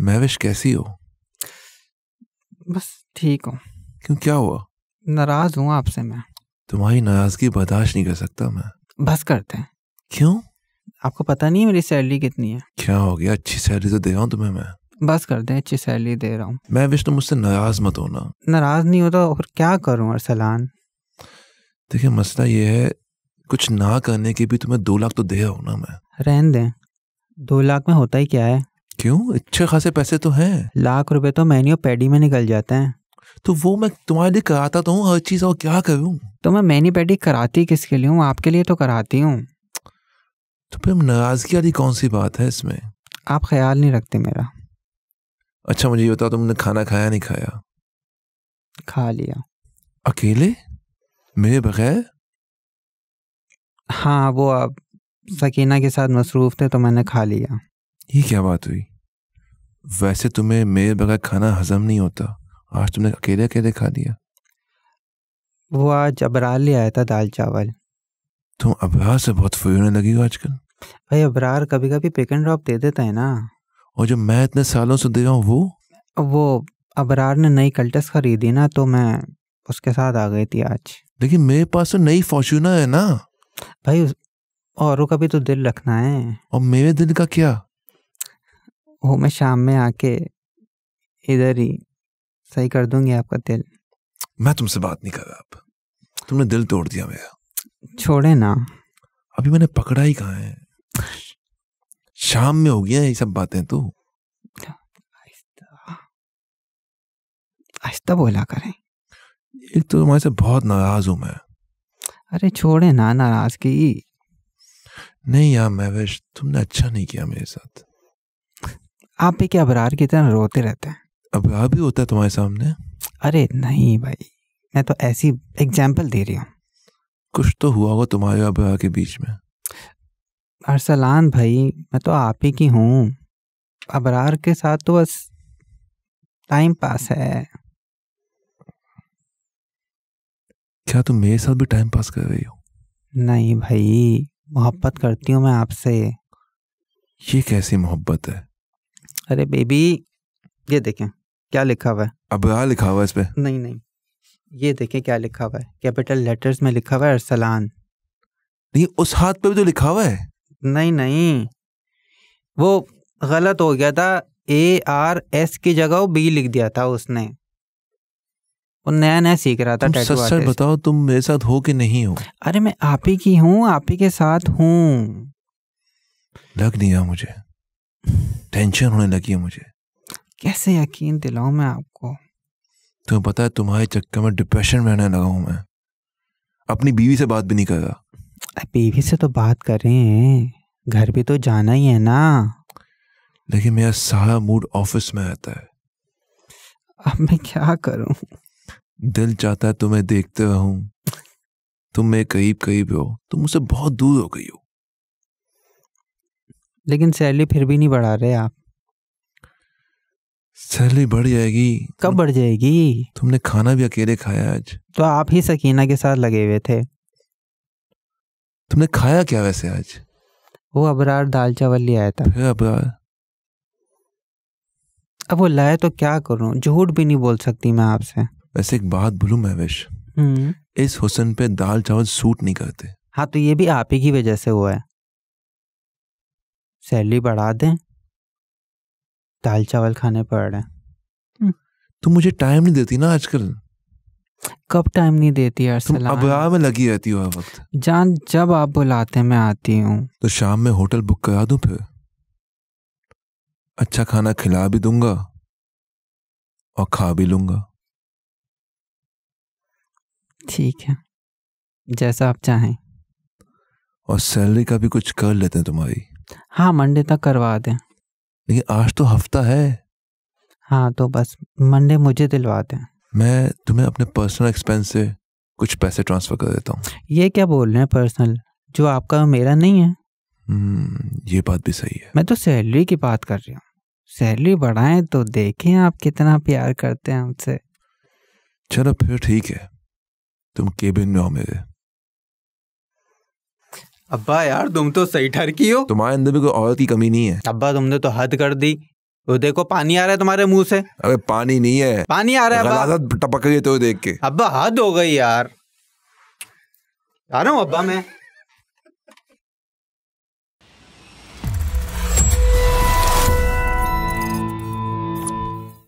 महविश कैसी हो? बस ठीक हूँ। क्यों क्या हुआ? नाराज़ हूँ आपसे मैं। तुम्हारी नाराज़गी बर्दाश्त नहीं कर सकता मैं। बस करते हैं। क्यों? आपको पता नहीं है मेरी सैलरी कितनी है? क्या हो गया? अच्छी सैलरी तो दे रहा हूँ तुम्हें मैं। बस कर दें अच्छी सैलरी दे रहा हूँ। मैं विश तुम मुझसे नाराज़ मत होना। नाराज़ नहीं होता और क्या करूँ अरसलान? देखिए मसला ये है कुछ ना करने के भी तुम्हें दो लाख तो दे रहा हूँ ना मैं। रहन दें। दो लाख में होता ही क्या है? क्यों? अच्छे खासे पैसे तो हैं। लाख रुपए तो और पैडी में निकल जाते हैं। तो वो मैं तुम्हारे लिए कराता तो हूँ हर चीज़ और क्या करूँ? तो मैं मैनी पैडी कराती किसके लिए हूँ? आपके लिए तो कराती हूँ। तो फिर नाराज़गी वाली कौन सी बात है इसमें? आप ख्याल नहीं रखते मेरा। अच्छा मुझे ये बताओ तुमने खाना खाया नहीं खाया? खा लिया। अकेले? मेरे बगैर? हाँ वो आप सकीना के साथ मसरूफ थे तो मैंने खा लिया। ये क्या बात हुई? वैसे तुम्हें मेरे बगैर खाना हजम नहीं होता। आज तुमने अकेले अकेले खा लिया। वो आज अबरार ले आया था दाल चावल। तुम अबरार से बहुत फ्री होने लगी हो आजकल। भाई अबरार कभी कभी पिक एंड ड्रॉप दे देता है ना। और जो मैं इतने सालों से दे रहा हूँ वो? वो अबरार ने नई कल्टस खरीदी ना तो मैं उसके साथ आ गई थी आज। लेकिन मेरे पास तो नई फॉर्चूनर है ना। भाई उस- औरों का भी तो दिल रखना है। और मेरे दिल का क्या? वो मैं शाम में आके इधर ही सही कर दूँगी आपका दिल मैं तुमसे बात नहीं कर रहा अब। तुमने दिल तोड़ दिया मेरा। छोड़े ना। अभी मैंने पकड़ा ही कहाँ है? शाम में हो गया ये सब बातें तो। आहिस्ता। बोला करें। एक तो तुम्हारे से बहुत नाराज़ हूँ मैं। अरे छोड़े ना नाराज़गी। नहीं यार महवेश तुमने अच्छा नहीं किया मेरे साथ। आप भी क्या अबरार की तरह रोते रहते हैं। अब आ भी होता है तुम्हारे सामने? अरे नहीं भाई मैं तो ऐसी एग्ज़ाम्पल दे रही हूँ। कुछ तो हुआ होगा तुम्हारे और अबरा के बीच में। अरसलान भाई मैं तो आप ही की हूँ। अबरार के साथ तो बस टाइम पास है। क्या तुम मेरे साथ भी टाइम पास कर रही हो? नहीं भाई मोहब्बत करती हूँ मैं आपसे। ये कैसी मोहब्बत है? अरे बेबी ये देखें क्या लिखा हुआ है? अबरा लिखा हुआ है इस पे। नहीं नहीं ये देखें क्या लिखा हुआ है? कैपिटल लेटर्स में लिखा हुआ है अरसलान। नहीं उस हाथ पे भी तो लिखा हुआ है। नहीं नहीं वो गलत हो गया था। ए आर एस की जगह वो बी लिख दिया था उसने। वो नया नया सीख रहा था तुम सच बताओ तुम मेरे साथ हो कि नहीं हो? अरे मैं आप ही की हूँ आप ही के साथ हूँ। लग नहीं रहा मुझे। टेंशन होने लगी है मुझे। कैसे यकीन दिलाऊं मैं आपको? तुम्हें पता है तुम्हारे चक्कर में डिप्रेशन में रहने लगा हूँ मैं। अपनी बीवी से बात भी नहीं कर रहा। बीवी से तो बात करें घर भी तो जाना ही है ना। लेकिन मेरा सारा मूड ऑफ़िस में रहता है। अब मैं क्या करूँ? दिल चाहता है तुम्हें देखते रहूँ। तुम मेरे करीब करीब हो। तुम मुझसे बहुत दूर हो गई हो। लेकिन सैलरी फिर भी नहीं बढ़ा रहे आप। सैलरी बढ़ जाएगी। कब बढ़ जाएगी? तुमने खाना भी अकेले खाया आज। तो आप ही सकीना के साथ लगे हुए थे। तुमने खाया क्या वैसे आज? वो अबरार दाल चावल ले आया था। फिर अब अब वो लाए तो क्या करूँ? झूठ भी नहीं बोल सकती मैं आपसे। वैसे एक बात बोलूँ महवेश। हम्म। इस हुसन पे दाल चावल सूट नहीं करते। हाँ तो ये भी आप ही की वजह से हुआ है। सैलरी बढ़ा दें। दाल चावल खाने पड़ रहे हैं। तुम मुझे टाइम नहीं देती ना आजकल। कब टाइम नहीं देती यार तुम में लगी रहती हो वक्त। जान जब आप बुलाते हैं मैं आती हूँ। तो शाम में होटल बुक करा दूँ फिर? अच्छा खाना खिला भी दूँगा और खा भी लूँगा। ठीक है। जैसा आप चाहें। और सैलरी का भी कुछ कर लेते हैं तुम्हारी। हाँ मंडे तक करवा दें। लेकिन आज तो हफ़्ता है। हाँ तो बस मंडे मुझे दिलवा दें। मैं तुम्हें अपने पर्सनल एक्सपेंस से कुछ पैसे ट्रांसफ़र कर देता हूँ। ये क्या बोल रहे हैं पर्सनल जो आपका मेरा नहीं है। हम्म, ये बात भी सही है। मैं तो सैलरी की बात कर रही हूँ। सैलरी बढ़ाएँ तो देखें आप कितना प्यार करते हैं हमसे चलो फिर ठीक है। तुम केबिन में हो मेरे। अब्बा यार तुम तो सही ठहर की हो। तुम्हारे अंदर भी कोई औरत की कमी नहीं है। अब्बा तुमने तो हद कर दी। वो देखो पानी आ रहा है तुम्हारे मुँह से। अबे पानी नहीं है। पानी आ रहा है टपक गई तो देख के। अब्बा हद हो गई यार। आ रहा हूँ अब्बा मैं।